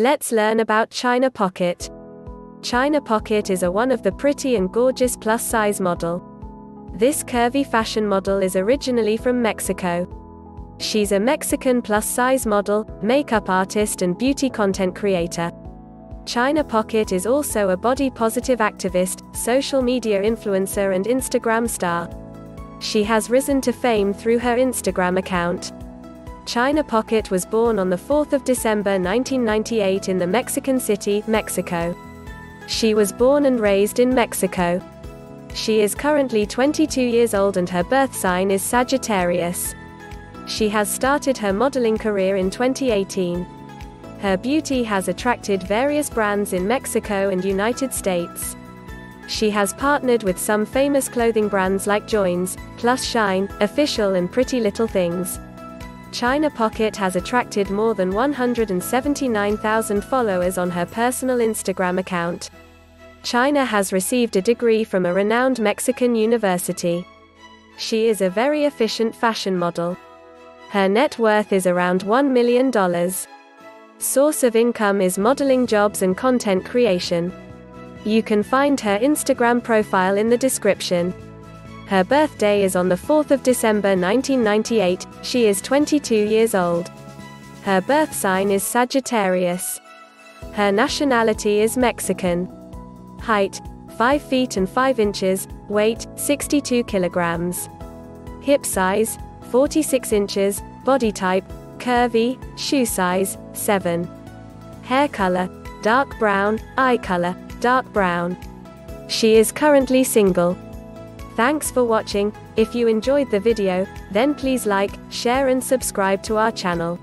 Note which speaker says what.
Speaker 1: Let's learn about China Pocket. China Pocket is a one of the pretty and gorgeous plus size model. This curvy fashion model is originally from Mexico. She's a Mexican plus size model, makeup artist, and beauty content creator. China Pocket is also a body positive activist, social media influencer, and Instagram star. She has risen to fame through her Instagram account. China Pocket was born on the 4th of December 1998 in the Mexican city, Mexico. She was born and raised in Mexico. She is currently 22 years old and her birth sign is Sagittarius. She has started her modeling career in 2018. Her beauty has attracted various brands in Mexico and United States. She has partnered with some famous clothing brands like Joins, Plus Shine, Official, and Pretty Little Things. China Pocket has attracted more than 179,000 followers on her personal Instagram account. China has received a degree from a renowned Mexican university. She is a very efficient fashion model. Her net worth is around $1 million. Source of income is modeling jobs and content creation. You can find her Instagram profile in the description. Her birthday is on the 4th of December 1998. She is 22 years old. Her birth sign is Sagittarius. Her nationality is Mexican. Height 5 feet and 5 inches, weight 62 kilograms. Hip size 46 inches, body type, curvy, shoe size, 7. Hair color, dark brown, eye color, dark brown. She is currently single. Thanks for watching, if you enjoyed the video, then please like, share and subscribe to our channel.